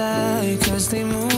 as they move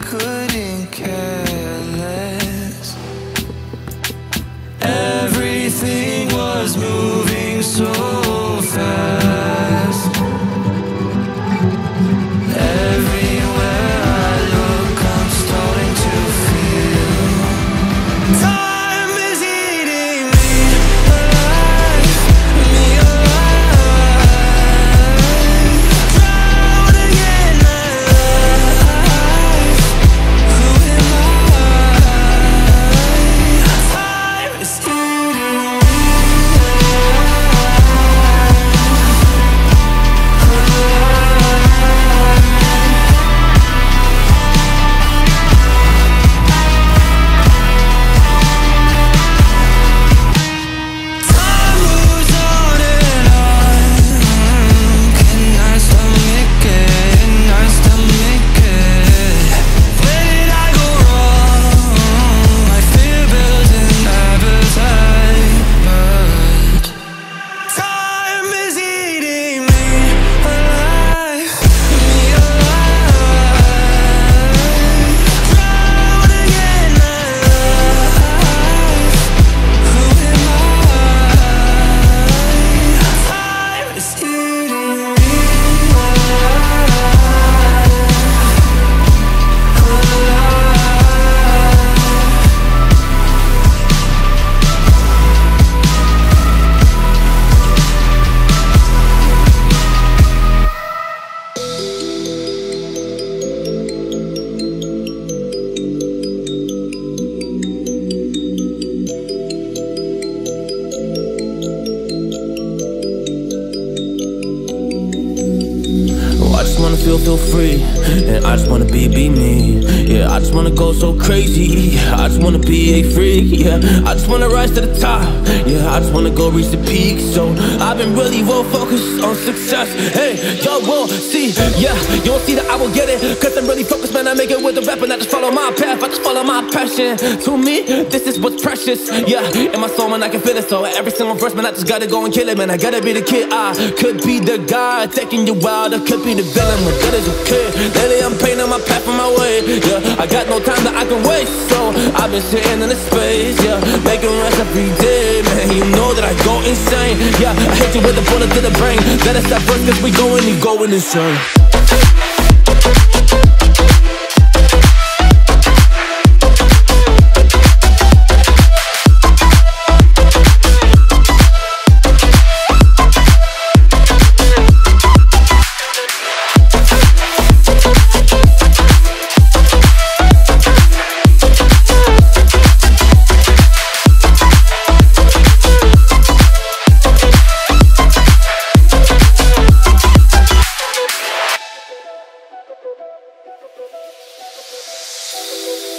couldn't care go so crazy. I just wanna be a freak. Yeah, I just wanna rise to the top. Yeah, I just wanna go reach the peak. So I've been really well focused on success. Hey, y'all will see. Yeah, you won't see that I will get it. Cause I'm really focused, man. I just follow my path. I just follow my passion. To me, this is what's precious. Yeah, in my soul, man, I can feel it. So every single verse, man, I just gotta go and kill it, man. I gotta be the kid. I could be the guy taking you wild. I could be the villain, but is okay. Lately, I'm painting my path on my way. Yeah, I got no time that I can waste. So I've been sitting in the space. Yeah, making rest every day, man. You know that I go insane. Yeah, I hit you with a bullet to the brain. Let us stop cause we going, you going insane.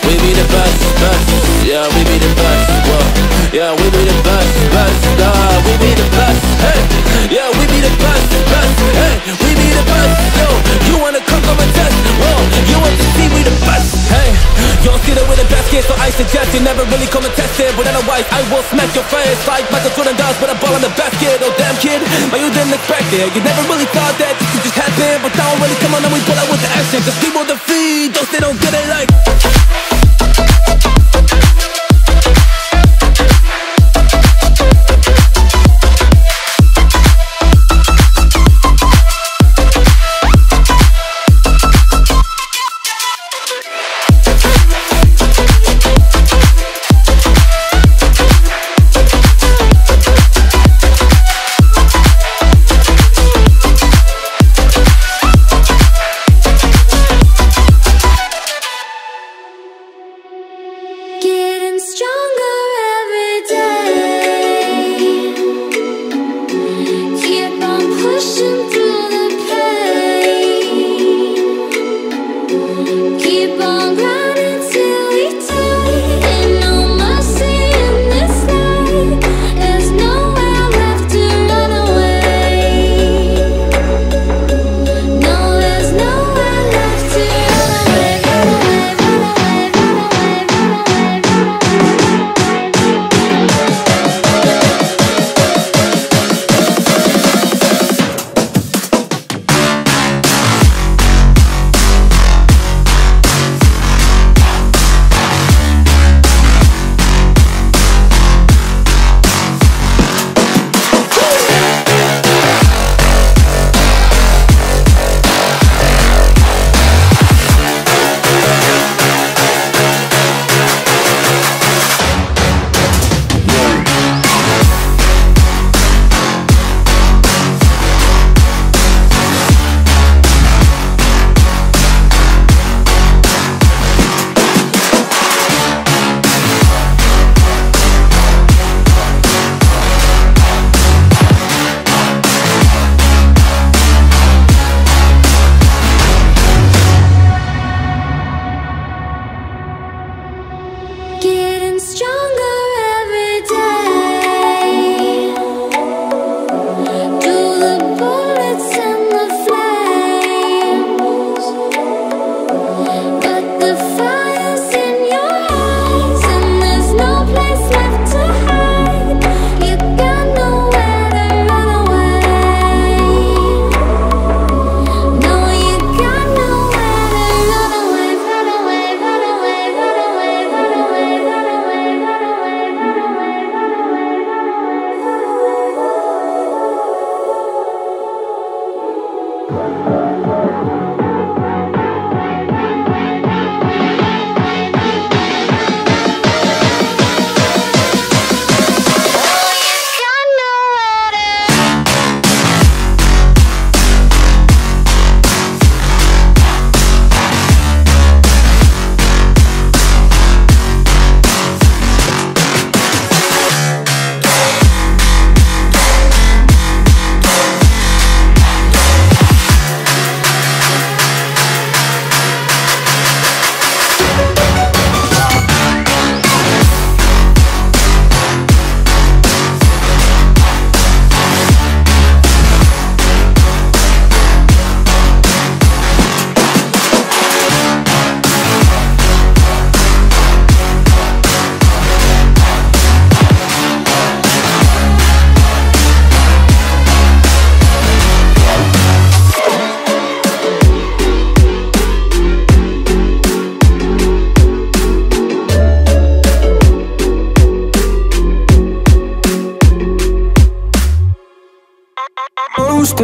We be the best, best. Yeah, we be the best. Whoa. Yeah, we be the best, best. Uh, we be the best. Hey. Yeah, we be the best, best. Hey, we be the best. Yo, you wanna come come and test? Whoa, you want to see we the best? Hey, y'all see that we're the best here, so I suggest you never really come and test it. But otherwise, I will smack your face like Michael Jordan does with a ball in the basket. Oh damn kid, but you didn't expect it. You never really thought that this could just happen, but now I'm really coming and we pull out with the action. Cause people defeat those they don't get it like.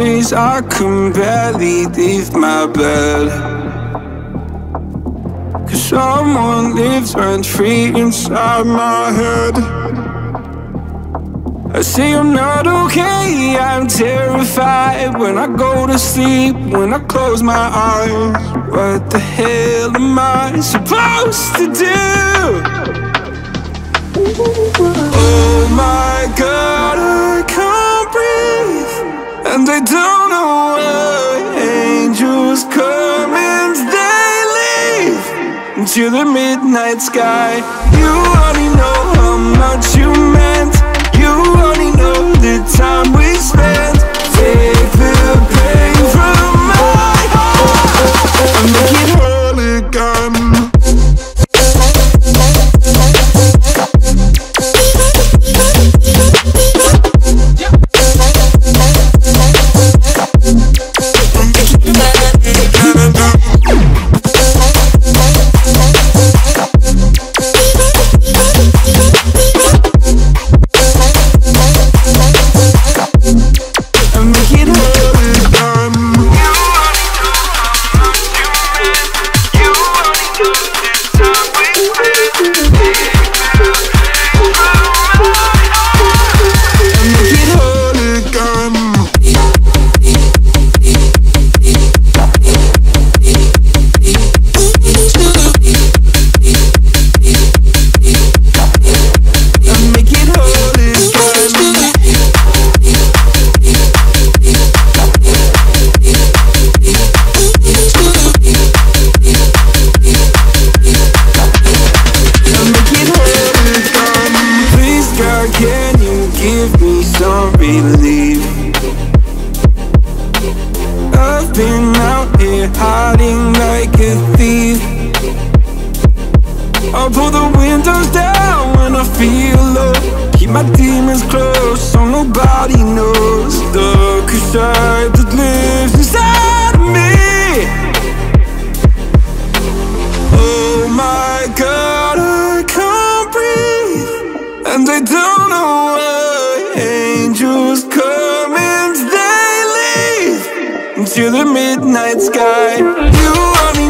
I can barely leave my bed. Cause someone lives rent free inside my head. I say I'm not okay, I'm terrified. When I go to sleep, when I close my eyes What the hell am I supposed to do? Oh my god, I can't and I don't know why angels come and they leave Into the midnight sky. You only know how much you meant. You only know the time we like a thief I'll pull the windows down when I feel low Keep my demons close so nobody knows. The crusade that lives inside of me. Oh my God, I can't breathe. And I don't Into the midnight sky. You are me